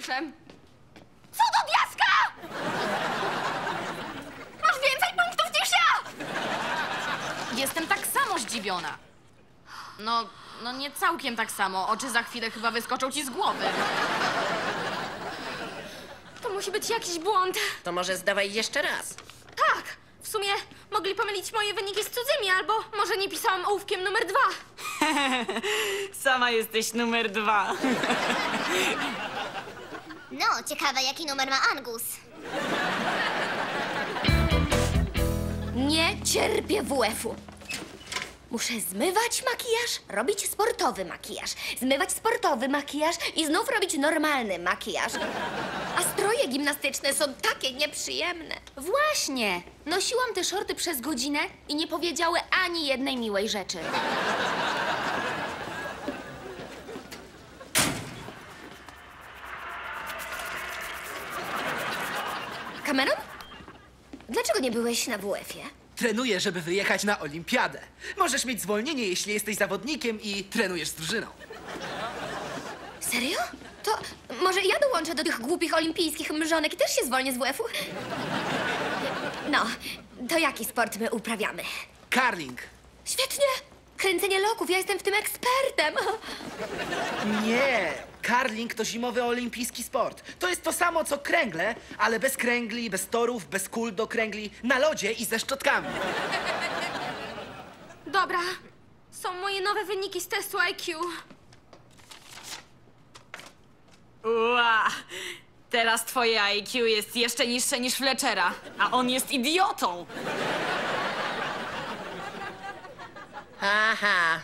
Mariuszem. Co do diaska! Masz więcej punktów niż ja! Jestem tak samo zdziwiona. No, no nie całkiem tak samo. Oczy za chwilę chyba wyskoczą ci z głowy. To musi być jakiś błąd. To może zdawaj jeszcze raz. Tak, w sumie mogli pomylić moje wyniki z cudzymi, albo może nie pisałam ołówkiem numer dwa. Sama jesteś numer dwa. Ciekawe jaki numer ma Angus. Nie cierpię WF-u. Muszę zmywać makijaż, robić sportowy makijaż, zmywać sportowy makijaż i znów robić normalny makijaż. A stroje gimnastyczne są takie nieprzyjemne. Właśnie. Nosiłam te shorty przez godzinę i nie powiedziały ani jednej miłej rzeczy. Cameron? Dlaczego nie byłeś na WF-ie? Trenuję, żeby wyjechać na olimpiadę. Możesz mieć zwolnienie, jeśli jesteś zawodnikiem i trenujesz z drużyną. Serio? To może ja dołączę do tych głupich olimpijskich mrzonek i też się zwolnię z WF-u? No, to jaki sport my uprawiamy? Karling. Świetnie! Kręcenie loków, ja jestem w tym ekspertem. Nie, karling to zimowy olimpijski sport. To jest to samo co kręgle, ale bez kręgli, bez torów, bez kul do kręgli, na lodzie i ze szczotkami. Dobra, są moje nowe wyniki z testu IQ. Ua! Teraz twoje IQ jest jeszcze niższe niż Fletchera, a on jest idiotą. Aha,